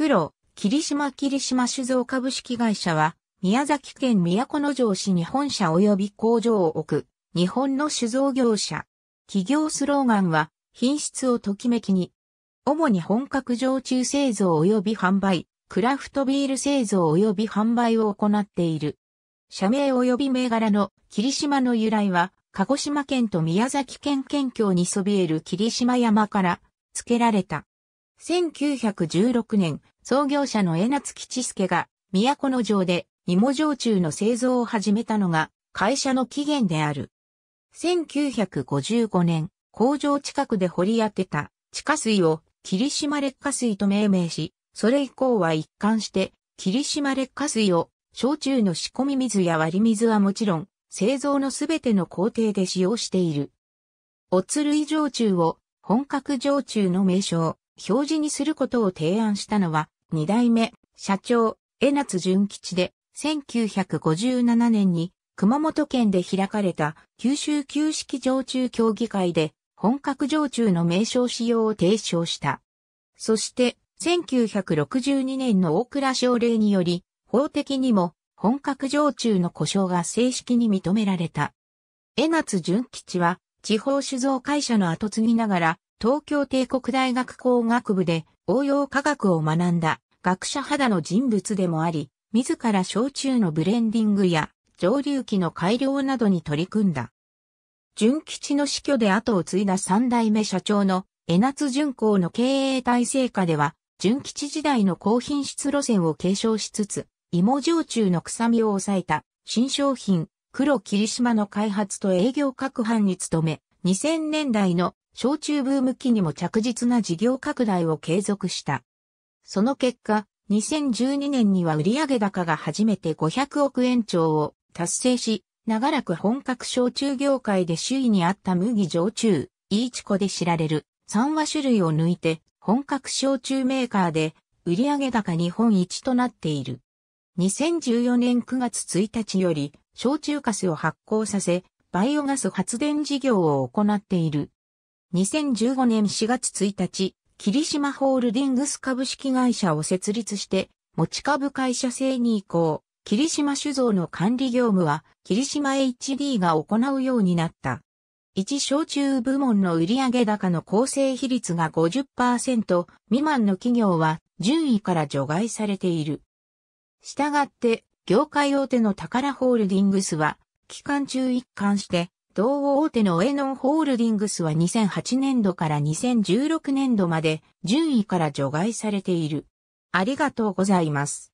黒、霧島霧島酒造株式会社は、宮崎県都城市に本社及び工場を置く、日本の酒造業者。企業スローガンは、品質をときめきに。主に本格焼酎製造及び販売、クラフトビール製造及び販売を行っている。社名及び銘柄の霧島の由来は、鹿児島県と宮崎県県境にそびえる霧島山から付けられた。1916年、創業者の江夏吉助が都の城で芋焼酎の製造を始めたのが会社の起源である。1955年、工場近くで掘り当てた地下水を霧島劣化水と命名し、それ以降は一貫して霧島劣化水を焼酎の仕込み水や割り水はもちろん製造のすべての工程で使用している。おつるい焼酎を本格焼酎の名称、表示にすることを提案したのは二代目社長江夏純吉で1957年に熊本県で開かれた九州旧式常駐協議会で本格常駐の名称使用を提唱した。そして1962年の大倉省令により法的にも本格常駐の故障が正式に認められた。江夏純吉は地方酒造会社の後継ぎながら東京帝国大学工学部で応用科学を学んだ学者肌の人物でもあり、自ら焼酎のブレンディングや蒸留機の改良などに取り組んだ。純吉の死去で後を継いだ三代目社長の江夏純工の経営体制下では、純吉時代の高品質路線を継承しつつ、芋焼酎の臭みを抑えた新商品、黒霧島の開発と営業各班に努め、2000年代の焼酎ブーム期にも着実な事業拡大を継続した。その結果、2012年には売上高が初めて500億円超を達成し、長らく本格焼酎業界で首位にあった麦焼酎、イーチコで知られる3和種類を抜いて本格焼酎メーカーで売上高日本一となっている。2014年9月1日より焼酎カスを発酵させ、バイオガス発電事業を行っている。2015年4月1日、霧島ホールディングス株式会社を設立して、持ち株会社制に移行、霧島酒造の管理業務は、霧島 HD が行うようになった。一焼酎部門の売上高の構成比率が50%未満の企業は順位から除外されている。したがって、業界大手の宝ホールディングスは、期間中一貫して同大手のエノンホールディングスは2008年度から2016年度まで順位から除外されている。ありがとうございます。